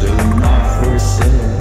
Do not first.